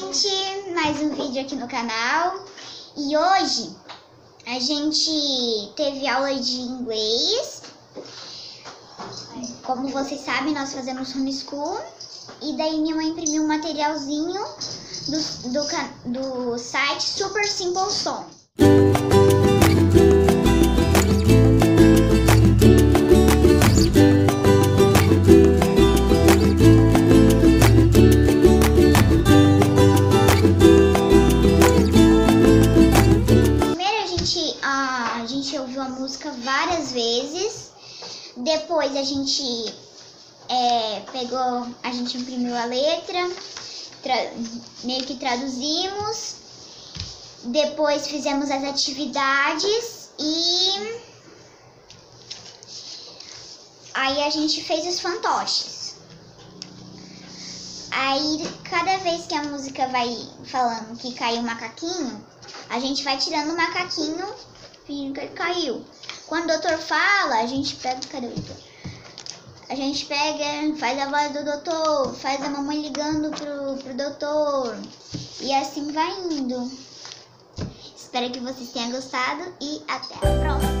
gente! Mais um vídeo aqui no canal. E hoje a gente teve aula de inglês. Como vocês sabem, nós fazemos homeschool. E daí minha mãe imprimiu um materialzinho do, do, do site Super Simple Song. Música várias vezes. Depois a gente é, pegou, a gente imprimiu a letra, meio que traduzimos. Depois fizemos as atividades e aí a gente fez os fantoches. Aí cada vez que a música vai falando que caiu um macaquinho, a gente vai tirando o macaquinho fingindo que ele caiu. Quando o doutor fala, a gente pega. Cadê o doutor? A gente pega, faz a voz do doutor, faz a mamãe ligando pro, pro doutor. E assim vai indo. Espero que vocês tenham gostado e até a próxima.